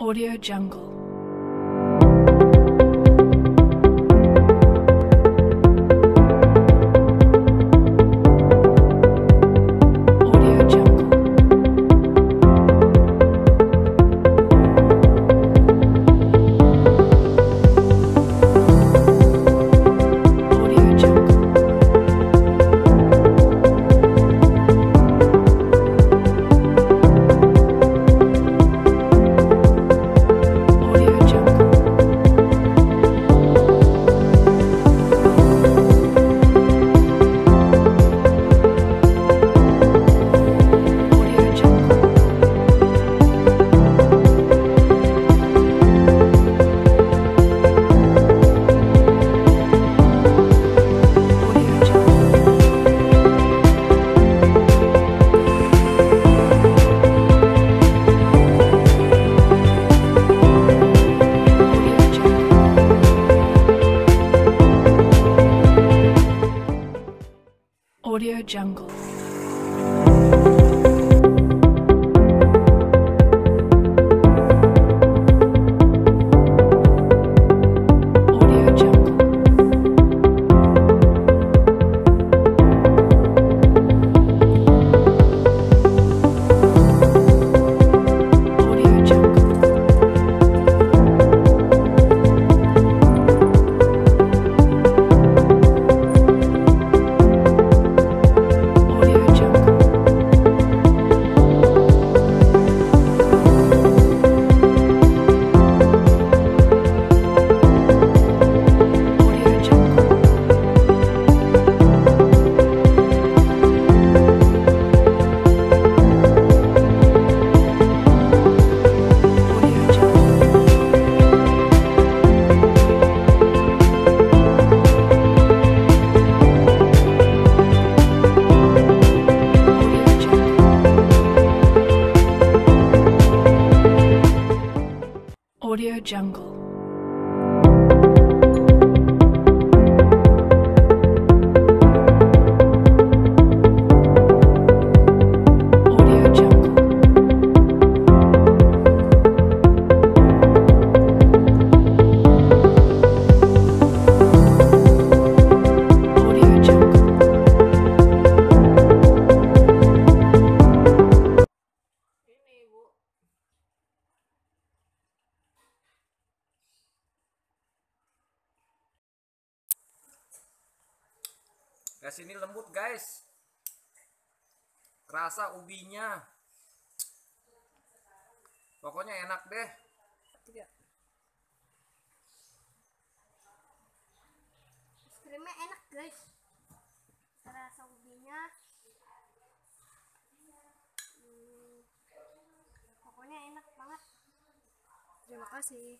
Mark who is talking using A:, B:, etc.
A: Audio Jungle. Jungle. Audio Jungle.
B: Guys ini lembut guys. Rasa ubinya. Pokoknya enak deh.
C: Es krimnya enak guys rasa ubinya hmm, pokoknya enak banget terima kasih